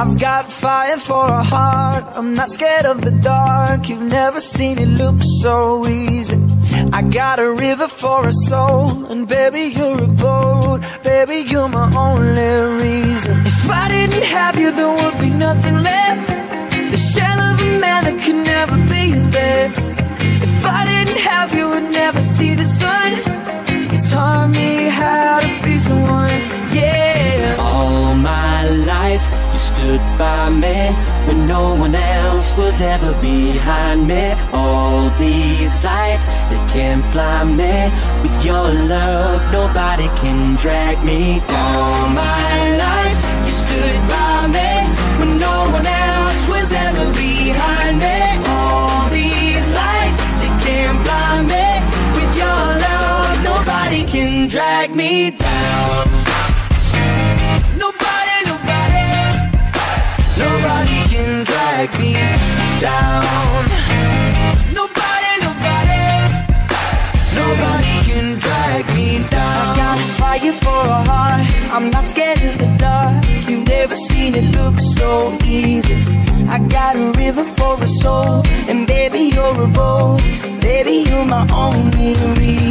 I've got fire for a heart. I'm not scared of the dark. You've never seen it look so easy. I got a river for a soul, and baby, you're a boat. Baby, you're my only reason. If I didn't have you, there would be nothing left. The shell of a man that could never be his best. If I didn't have you, would never see the sun. Stood by me when no one else was ever behind me. All these lights that can't blind me. With your love, nobody can drag me down. My life you stood by me when no one else was ever behind me. All these lights that can't blind me. With your love, nobody can drag me down. For a heart. I'm not scared of the dark. You've never seen it look so easy. I got a river for a soul, and baby you're a boat. Baby you're my only reason.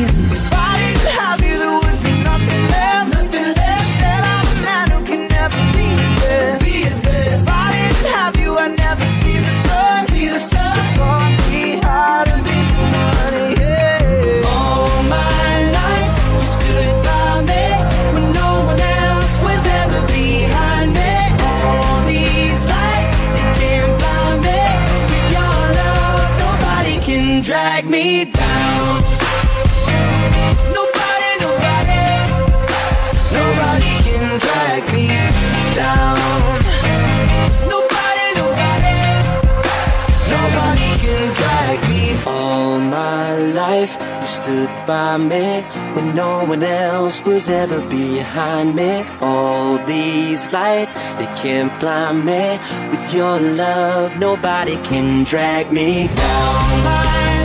Drag me down. Nobody, nobody, nobody can drag me down. Nobody, nobody, nobody can drag me. All my life you stood by me when no one else was ever behind me. All these lights they can't blind me. With your love, nobody can drag me down. My